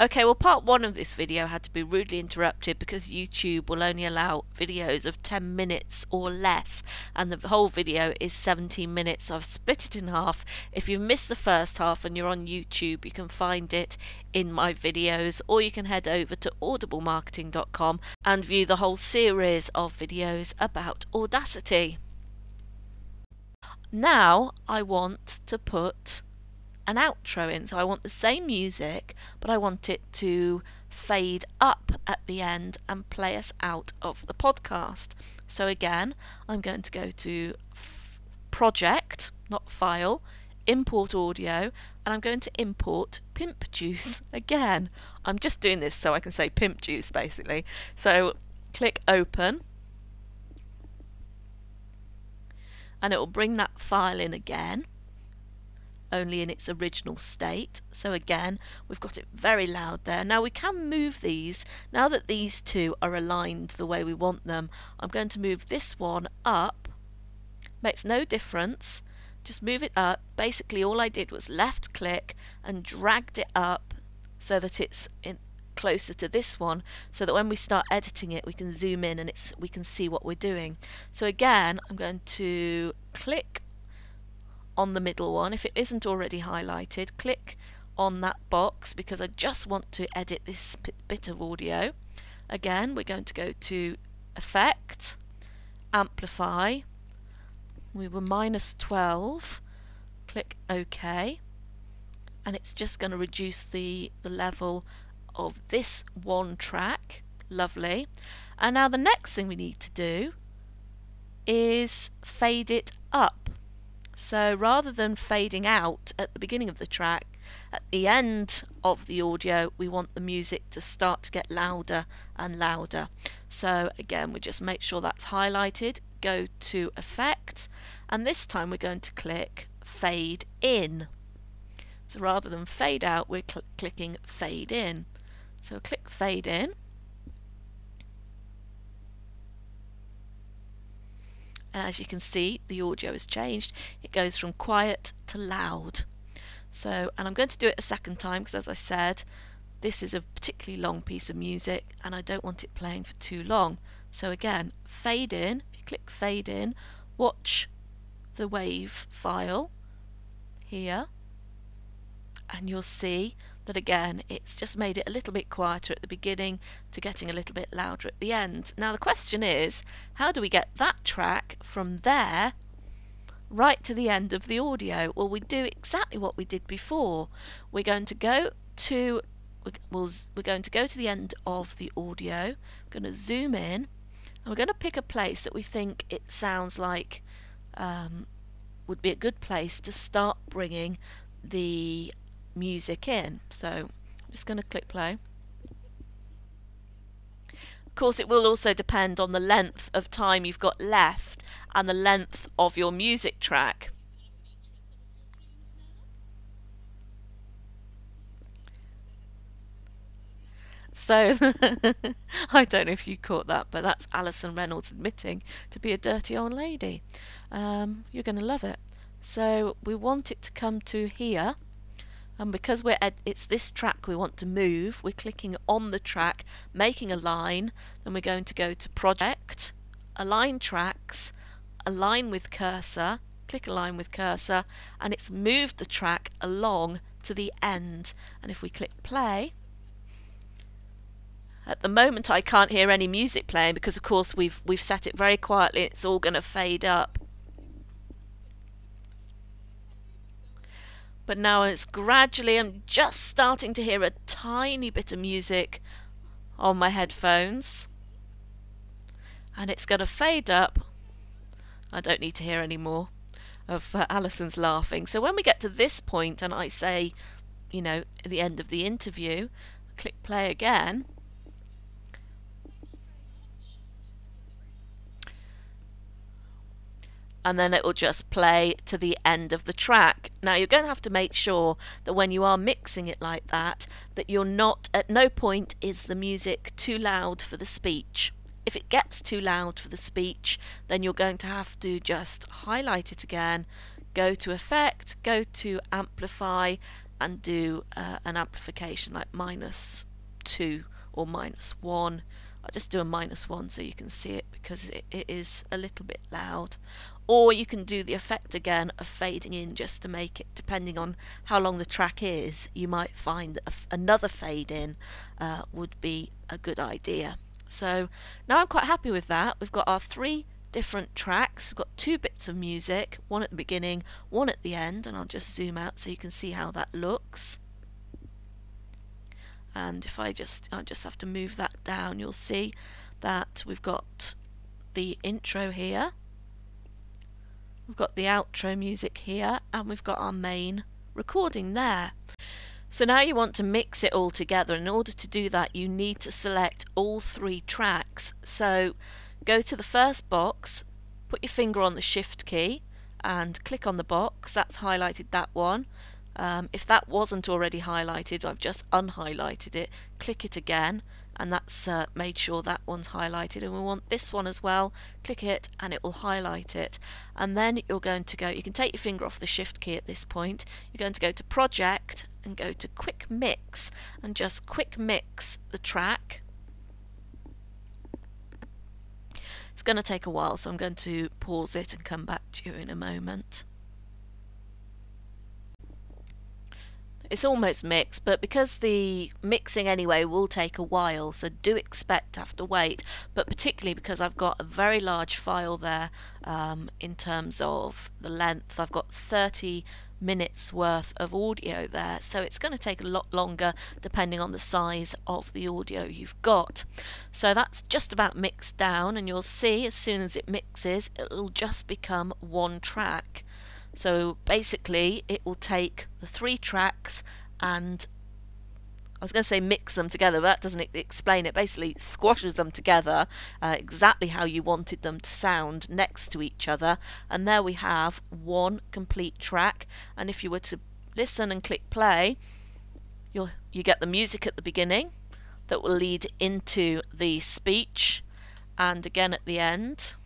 Okay, well part one of this video had to be rudely interrupted because YouTube will only allow videos of 10 minutes or less and the whole video is 17 minutes so I've split it in half. If you've missed the first half and you're on YouTube you can find it in my videos or you can head over to audiblemarketing.com and view the whole series of videos about Audacity. Now I want to put an outro in. So I want the same music, but I want it to fade up at the end and play us out of the podcast. So again, I'm going to go to project, not file, import audio, and I'm going to import Pimp Juice again. I'm just doing this so I can say Pimp Juice basically. So click open. And it will bring that file in again only in its original state. So again, we've got it very loud there. Now we can move these. Now that these two are aligned the way we want them, I'm going to move this one up. Makes no difference. Just move it up. Basically all I did was left click and dragged it up so that it's in closer to this one so that when we start editing it we can zoom in and it's we can see what we're doing. So again I'm going to click on the middle one. If it isn't already highlighted, click on that box because I just want to edit this bit of audio. Again, we're going to go to Effect, Amplify. We were minus 12. Click OK. And it's just going to reduce the, the level of this one track. Lovely. And now the next thing we need to do is fade it up. So rather than fading out at the beginning of the track, at the end of the audio, we want the music to start to get louder and louder. So again, we just make sure that's highlighted, go to Effect, and this time we're going to click Fade In. So rather than fade out, we're cl clicking Fade In. So click Fade In. And as you can see, the audio has changed. It goes from quiet to loud. So, and I'm going to do it a second time because as I said, this is a particularly long piece of music and I don't want it playing for too long. So again, fade in, if you click fade in, watch the wave file here and you'll see that again it's just made it a little bit quieter at the beginning to getting a little bit louder at the end. Now the question is how do we get that track from there right to the end of the audio? Well we do exactly what we did before. We're going to go to we'll, we're going to go to the end of the audio, we're going to zoom in and we're going to pick a place that we think it sounds like um, would be a good place to start bringing the music in. So I'm just going to click play. Of course, it will also depend on the length of time you've got left and the length of your music track. So, I don't know if you caught that, but that's Alison Reynolds admitting to be a dirty old lady. Um, you're going to love it. So, we want it to come to here and because we're it's this track we want to move we're clicking on the track making a line then we're going to go to project align tracks align with cursor click align with cursor and it's moved the track along to the end. And if we click play at the moment I can't hear any music playing because of course we've we've set it very quietly it's all going to fade up but now it's gradually, I'm just starting to hear a tiny bit of music on my headphones. And it's going to fade up. I don't need to hear any more of uh, Alison's laughing. So when we get to this point and I say, you know, at the end of the interview, click play again, and then it will just play to the end of the track. Now you're going to have to make sure that when you are mixing it like that, that you're not, at no point is the music too loud for the speech. If it gets too loud for the speech, then you're going to have to just highlight it again, go to effect, go to amplify, and do uh, an amplification like minus 2 or minus 1. I'll just do a minus 1 so you can see it because it, it is a little bit loud. Or you can do the effect again of fading in just to make it, depending on how long the track is, you might find that another fade in uh, would be a good idea. So now I'm quite happy with that. We've got our three different tracks. We've got two bits of music, one at the beginning, one at the end, and I'll just zoom out so you can see how that looks. And if I just, I just have to move that down, you'll see that we've got the intro here, we've got the outro music here, and we've got our main recording there. So now you want to mix it all together. In order to do that, you need to select all three tracks. So go to the first box, put your finger on the shift key and click on the box. That's highlighted that one. Um, if that wasn't already highlighted, I've just unhighlighted it. Click it again and that's uh, made sure that one's highlighted. And we want this one as well. Click it and it will highlight it. And then you're going to go you can take your finger off the shift key at this point. You're going to go to project and go to quick mix. And just quick mix the track. It's going to take a while so I'm going to pause it and come back to you in a moment It's almost mixed, but because the mixing anyway will take a while, so do expect to have to wait. But particularly because I've got a very large file there um, in terms of the length, I've got 30 minutes worth of audio there so it's going to take a lot longer depending on the size of the audio you've got. So that's just about mixed down and you'll see as soon as it mixes it'll just become one track so basically, it will take the three tracks and I was going to say mix them together, but that doesn't explain it. Basically, squashes them together uh, exactly how you wanted them to sound next to each other. And there we have one complete track. And if you were to listen and click play, you'll you get the music at the beginning that will lead into the speech, and again at the end.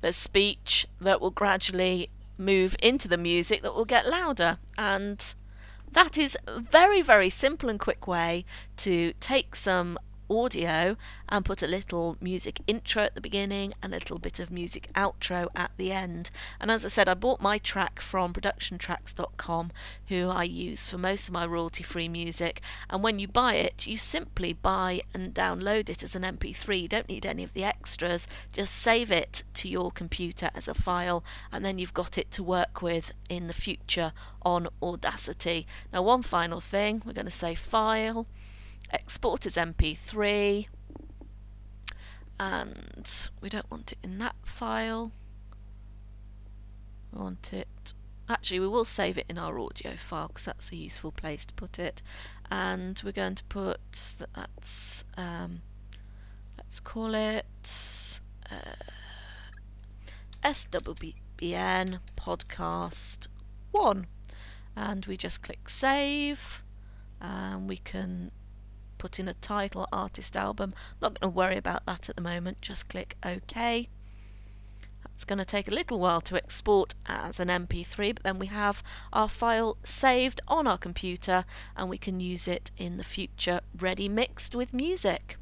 There's speech that will gradually move into the music that will get louder. And that is a very very simple and quick way to take some audio and put a little music intro at the beginning and a little bit of music outro at the end. And as I said, I bought my track from productiontracks.com, who I use for most of my royalty free music. And when you buy it, you simply buy and download it as an MP3. You don't need any of the extras, just save it to your computer as a file, and then you've got it to work with in the future on Audacity. Now, one final thing we're going to say file export as MP3 and we don't want it in that file. We want it actually we will save it in our audio file because that's a useful place to put it. And we're going to put that that's um, let's call it uh, SWBN podcast 1 and we just click save and we can put in a title artist album. Not going to worry about that at the moment, just click OK. That's going to take a little while to export as an MP3, but then we have our file saved on our computer and we can use it in the future ready mixed with music.